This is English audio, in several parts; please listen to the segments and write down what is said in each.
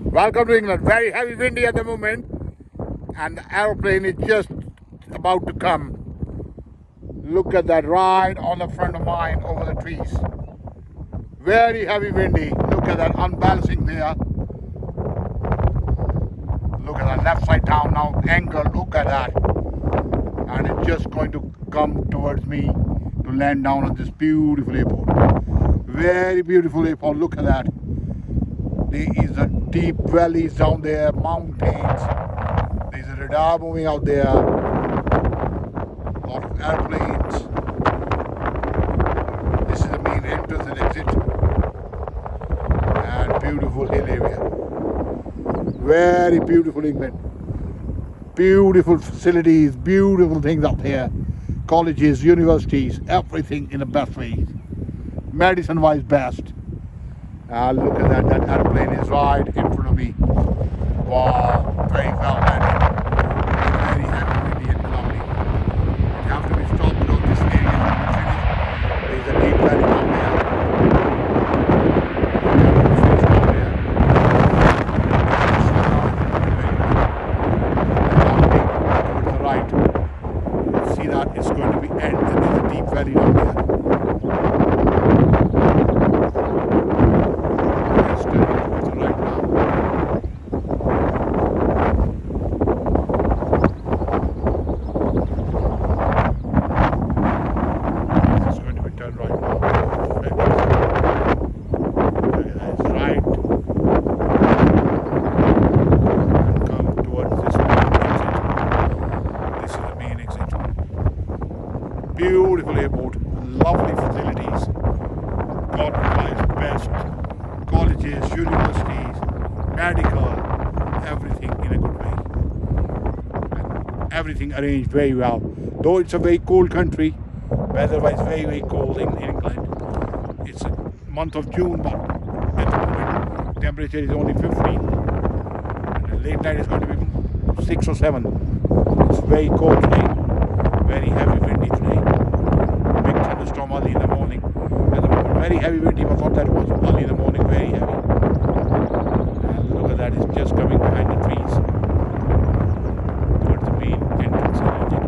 Welcome to England. Very heavy windy at the moment, and the aeroplane is just about to come. Look at that right on the front of mine over the trees. Very heavy windy. Look at that unbalancing there. Look at that left side down now. Angle. Look at that. And it's just going to come towards me to land down on this beautiful airport. Very beautiful airport. Look at that. There is a deep valleys down there, mountains. There's a radar moving out there. Lot of airplanes. This is the main entrance and exit. And beautiful hill area. Very beautiful England. Beautiful facilities, beautiful things up here. Colleges, universities, everything in the best way. Medicine wise best. Ah, look at that, that airplane is right in front of me. Wow, very well landed. Very heavy, windy and cloudy. You have to be stopped on this area of the city. There's a deep valley down there. You have to be fixed down there. Slow down, very well. Now take towards the right. You see that it's going to be end and there's a deep valley down there. It's turning towards the right now. It's going to be turned right now. Look at that, it's right. Come towards this main exit. This is the main exit. Beautiful airport, lovely facilities. God provides best colleges, universities, medical, everything in a good way. Everything arranged very well. Though it's a very cold country, weather-wise very, very cold in England. It's a month of June, but at the moment temperature is only 15. And the late night is going to be 6 or 7. It's very cold today, very heavy windy today. Early in the morning. At the very heavy windy, but not that was early in the morning, very heavy. And look at that, it's just coming behind the trees. Towards the main entrance and exit.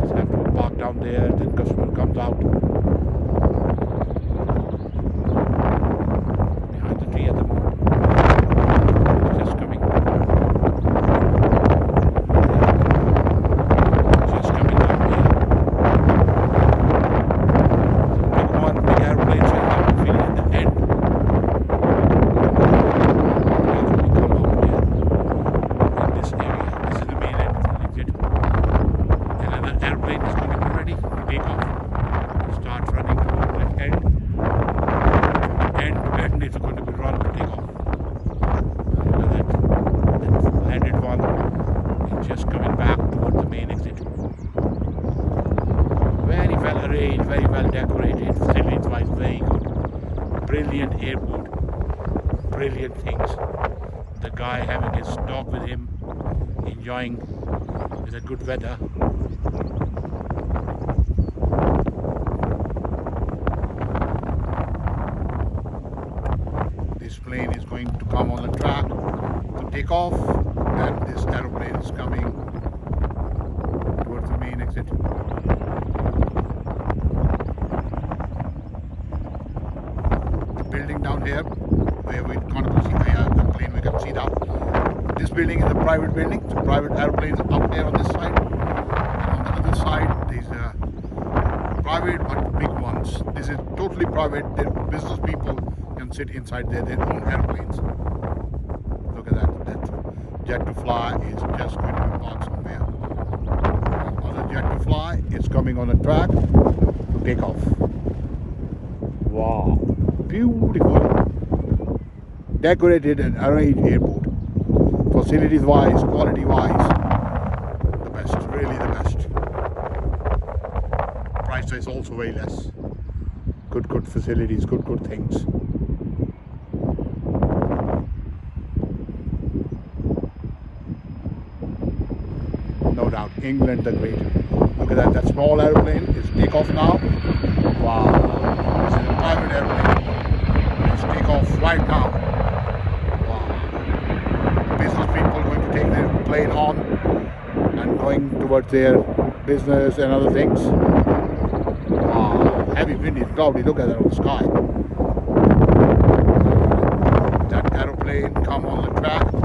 Just have to park down there, then customer comes out. Behind the tree at the moment. It's just coming. Just coming down here. Big one, big airplane, so you have to feel at the end. Gradually come out here in this area. This is the main entrance and exit. And another airplane is going to be ready to take off. Start running towards the end. End to end it's going to be run to take off. Look at that. That landed one. It's just coming back towards the main exit. Very well arranged, very well decorated, facilities wise very good. Brilliant airport, brilliant things. The guy having his dog with him, enjoying a good weather. This plane is going to come on the track to take off, and this aeroplane is coming towards the main exit. the building down here where we can't see the plane we can see now. This building is a private building, so private airplanes up there on this side. And on the other side these are private but big ones. This is totally private. The business people can sit inside there, their own airplanes. Look at that. That jet to fly is just going to be parked somewhere. Other jet to fly is coming on a track to take off. Wow, beautiful, decorated and arranged airport. Facilities wise, quality wise, the best, really the best. Price is also way less. Good, good facilities, good, good things. no doubt. England the Great. Look at that, that small airplane is takeoff now. Wow, this is a private airplane. It's takeoff right now. Wow. Business people going to take their plane on and going towards their business and other things. Wow, heavy, windy, cloudy, look at that on the sky. That aeroplane come on the track.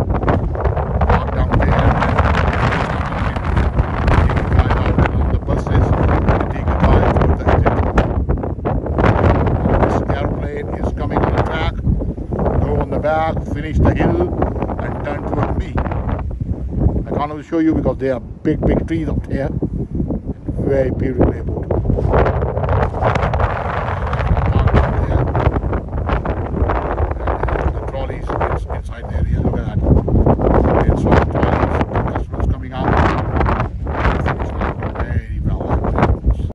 finished the hill and turned towards me. I can't show you because there are big, big trees up here. Very beautiful.